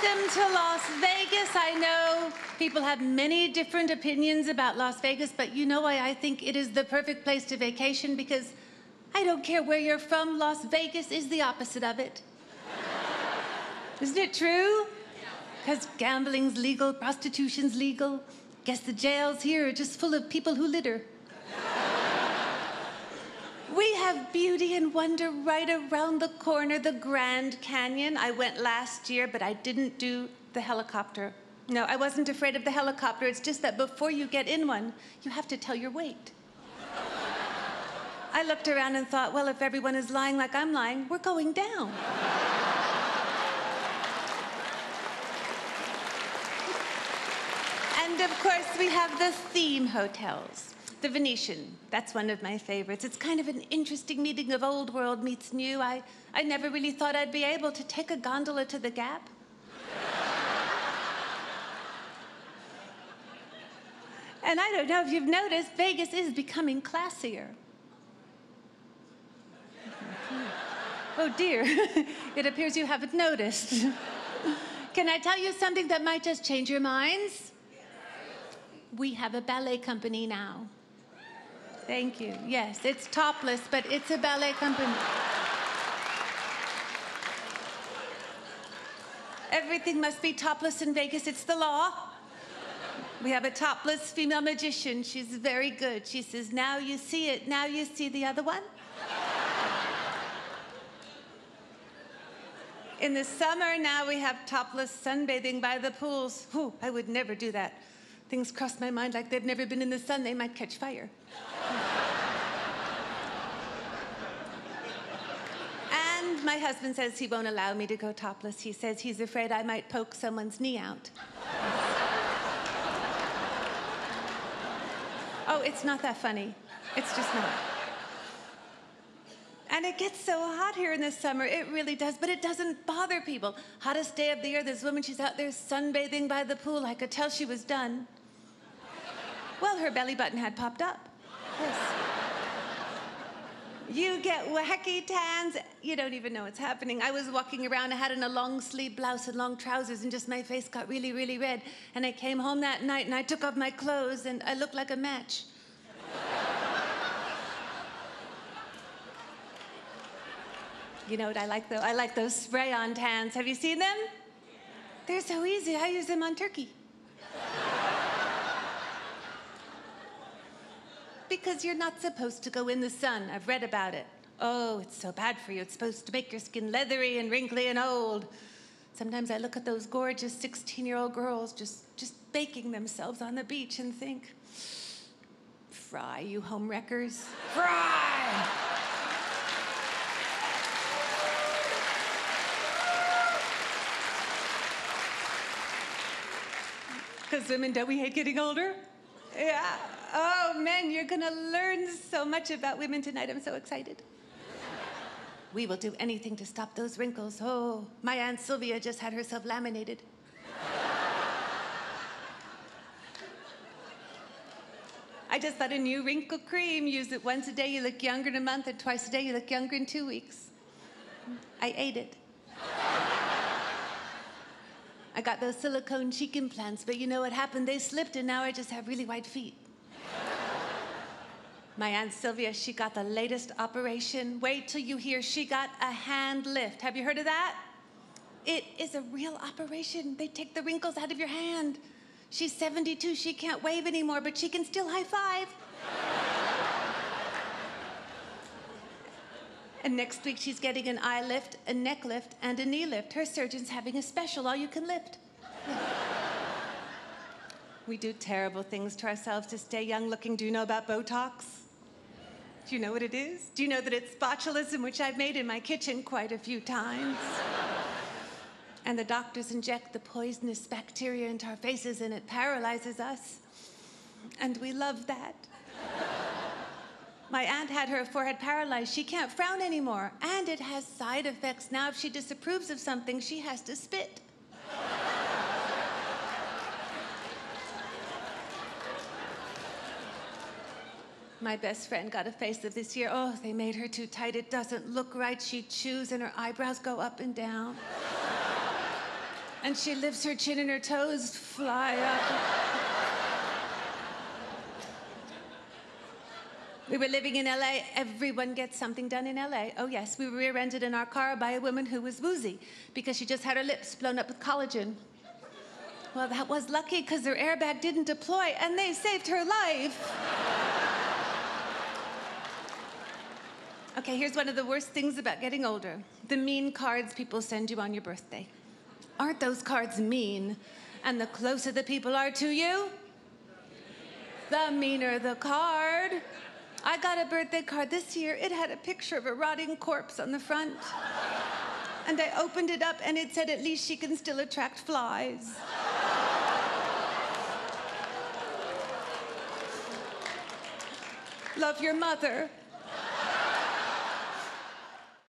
Welcome to Las Vegas. I know people have many different opinions about Las Vegas, but you know why I think it is the perfect place to vacation? Because I don't care where you're from, Las Vegas is the opposite of it. Isn't it true? Because gambling's legal, prostitution's legal. Guess the jails here are just full of people who litter. We have beauty and wonder right around the corner, the Grand Canyon. I went last year, but I didn't do the helicopter. No, I wasn't afraid of the helicopter. It's just that before you get in one, you have to tell your weight. I looked around and thought, well, if everyone is lying like I'm lying, we're going down. and of course, we have the theme hotels. The Venetian, that's one of my favorites. It's kind of an interesting meeting of old world meets new. I, I never really thought I'd be able to take a gondola to the Gap. and I don't know if you've noticed, Vegas is becoming classier. oh dear, it appears you haven't noticed. Can I tell you something that might just change your minds? We have a ballet company now. Thank you. Yes, it's topless, but it's a ballet company. Everything must be topless in Vegas. It's the law. We have a topless female magician. She's very good. She says, Now you see it. Now you see the other one. In the summer, now we have topless sunbathing by the pools. Whew, I would never do that. Things cross my mind like they've never been in the sun, they might catch fire. My husband says he won't allow me to go topless. He says he's afraid I might poke someone's knee out. oh, it's not that funny. It's just not. And it gets so hot here in the summer. It really does, but it doesn't bother people. Hottest day of the year, this woman, she's out there sunbathing by the pool. I could tell she was done. Well, her belly button had popped up. Yes. You get wacky tans. You don't even know what's happening. I was walking around. I had on a long sleeve blouse and long trousers, and just my face got really, really red. And I came home that night and I took off my clothes, and I looked like a match. you know what I like though? I like those spray on tans. Have you seen them? They're so easy. I use them on turkey. Because you're not supposed to go in the sun. I've read about it. Oh, it's so bad for you. It's supposed to make your skin leathery and wrinkly and old. Sometimes I look at those gorgeous 16 year old girls just, just baking themselves on the beach and think, fry, you home wreckers. Fry! Because women, don't we hate getting older? Yeah. Oh, men, you're going to learn so much about women tonight. I'm so excited. we will do anything to stop those wrinkles. Oh, my Aunt Sylvia just had herself laminated. I just bought a new wrinkle cream. Use it once a day, you look younger in a month, and twice a day, you look younger in two weeks. I ate it. I got those silicone cheek implants, but you know what happened? They slipped, and now I just have really white feet. My Aunt Sylvia, she got the latest operation. Wait till you hear she got a hand lift. Have you heard of that? It is a real operation. They take the wrinkles out of your hand. She's 72, she can't wave anymore, but she can still high five. and next week she's getting an eye lift, a neck lift, and a knee lift. Her surgeon's having a special, all you can lift. we do terrible things to ourselves to stay young looking. Do you know about Botox? Do you know what it is? Do you know that it's botulism, which I've made in my kitchen quite a few times? and the doctors inject the poisonous bacteria into our faces and it paralyzes us. And we love that. My aunt had her forehead paralyzed. She can't frown anymore. And it has side effects. Now, if she disapproves of something, she has to spit. My best friend got a facelift this year. Oh, they made her too tight. It doesn't look right. She chews and her eyebrows go up and down. And she lifts her chin and her toes fly up. We were living in LA. Everyone gets something done in LA. Oh, yes. We were rear ended in our car by a woman who was woozy because she just had her lips blown up with collagen. Well, that was lucky because her airbag didn't deploy and they saved her life. Okay, here's one of the worst things about getting older the mean cards people send you on your birthday. Aren't those cards mean? And the closer the people are to you, the meaner the card. I got a birthday card this year. It had a picture of a rotting corpse on the front. And I opened it up and it said, at least she can still attract flies. Love your mother.